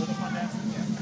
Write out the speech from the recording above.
with the fund